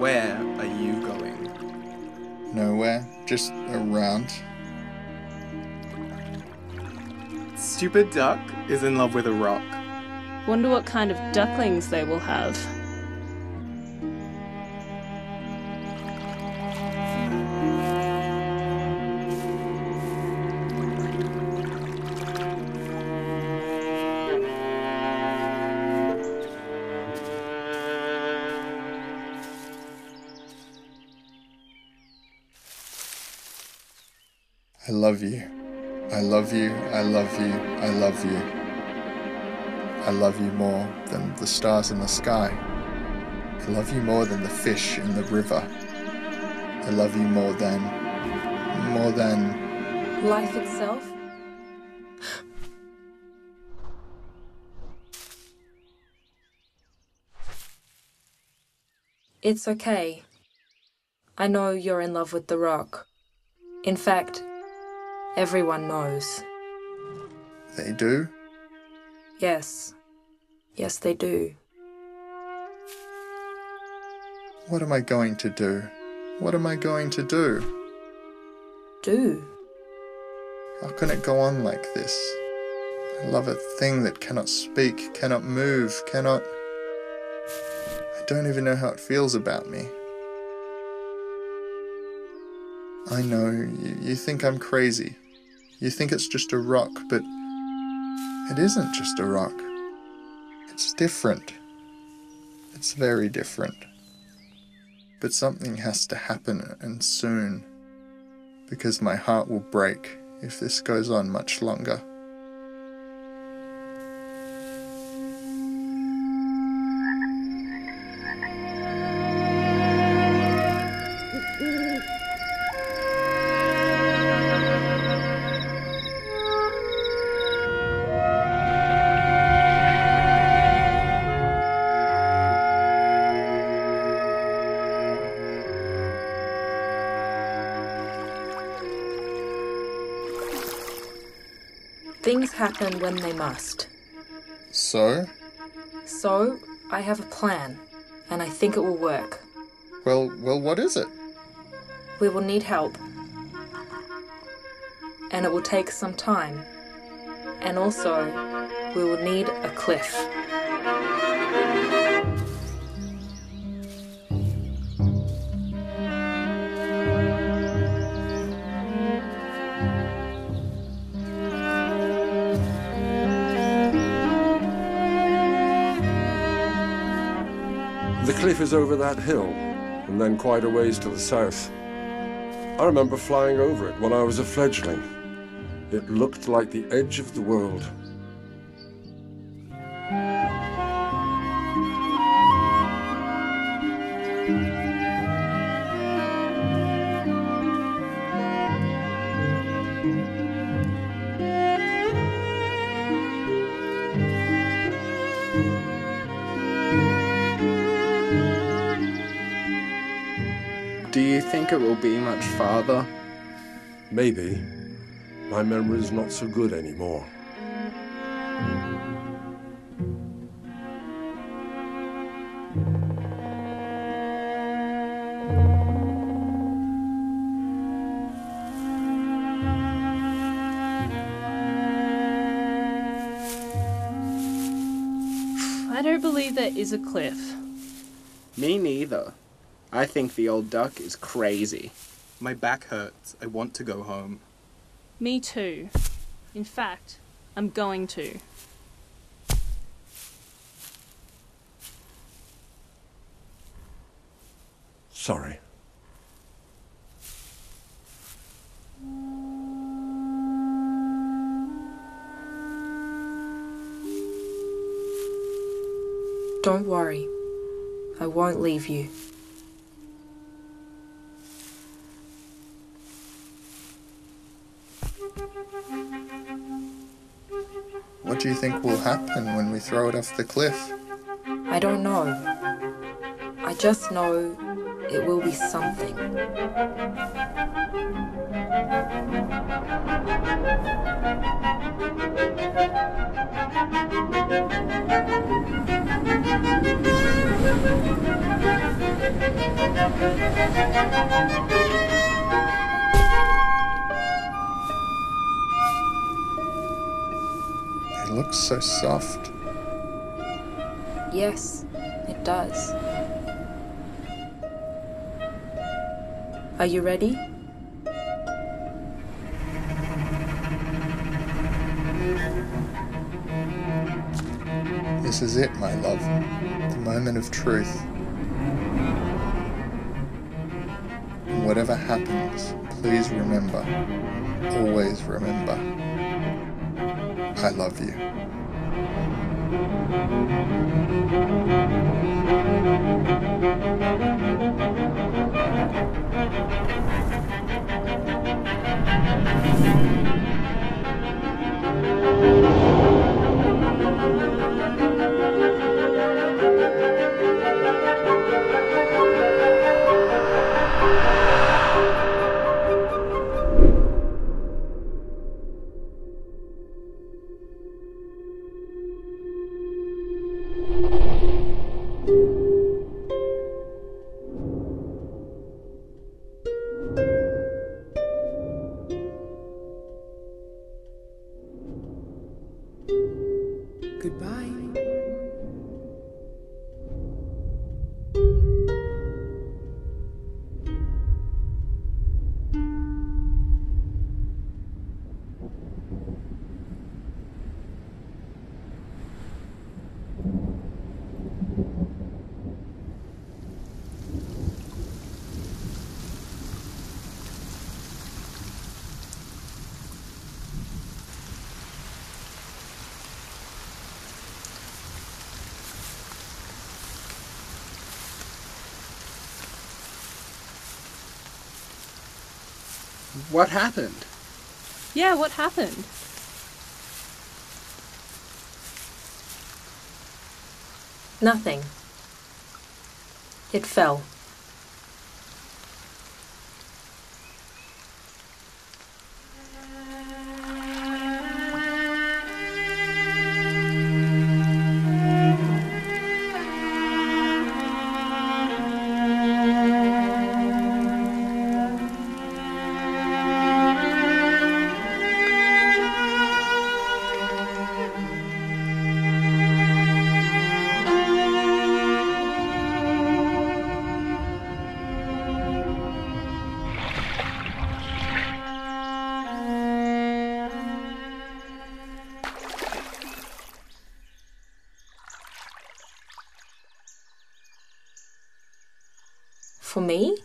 Where are you going? Nowhere, just around. Stupid duck is in love with a rock. Wonder what kind of ducklings they will have. I love you. I love you. I love you. I love you. I love you more than the stars in the sky. I love you more than the fish in the river. I love you more than. more than. Life itself? It's okay. I know you're in love with The Rock. In fact, everyone knows. They do? Yes. Yes, they do. What am I going to do? What am I going to do? Do? How can it go on like this? I love a thing that cannot speak, cannot move, cannot. I don't even know how it feels about me. I know, you, you think I'm crazy. You think it's just a rock, but it isn't just a rock. It's different. It's very different. But something has to happen, and soon, because my heart will break if this goes on much longer. Things happen when they must. So? So, I have a plan, and I think it will work. Well, well, what is it? We will need help. And it will take some time. And also, we will need a cliff. Cliff is over that hill, and then quite a ways to the south. I remember flying over it when I was a fledgling. It looked like the edge of the world. You think it will be much farther? Maybe. My memory's not so good anymore. I don't believe there is a cliff. Me neither. I think the old duck is crazy. My back hurts. I want to go home. Me too. In fact, I'm going to. Sorry. Don't worry. I won't leave you. Do you think will happen when we throw it off the cliff? I don't know. I just know it will be something. It looks so soft. Yes, it does. Are you ready? This is it, my love. The moment of truth. Whatever happens, please remember, always remember, I love you. What happened? Yeah, what happened? Nothing. It fell. For me?